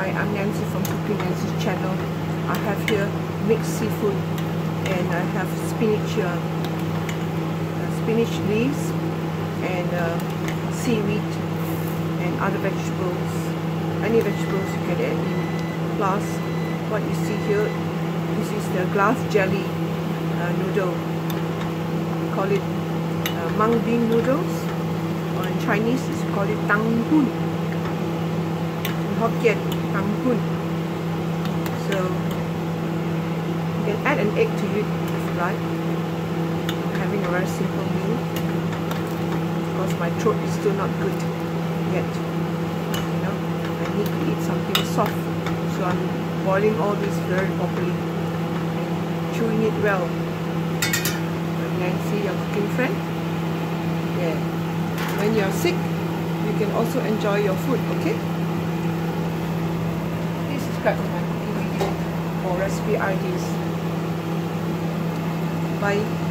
Hi, I'm Nancy from Cooking Nancy's channel. I have here mixed seafood and I have spinach here, uh, spinach leaves and uh, seaweed and other vegetables. Any vegetables you can add in. Plus, what you see here, this is the glass jelly uh, noodle. Call it uh, mung bean noodles, or in Chinese, it's called it tang hun. Hokkien, tang hun. So you can add an egg to it if you like. I'm having a very simple meal because my throat is still not good yet. You know, I need to eat something soft. So I'm boiling all this very properly and chewing it well. Nancy, your cooking friend. Yeah. When you're sick, you can also enjoy your food, okay? Subscribe to my video for recipe ideas. Bye.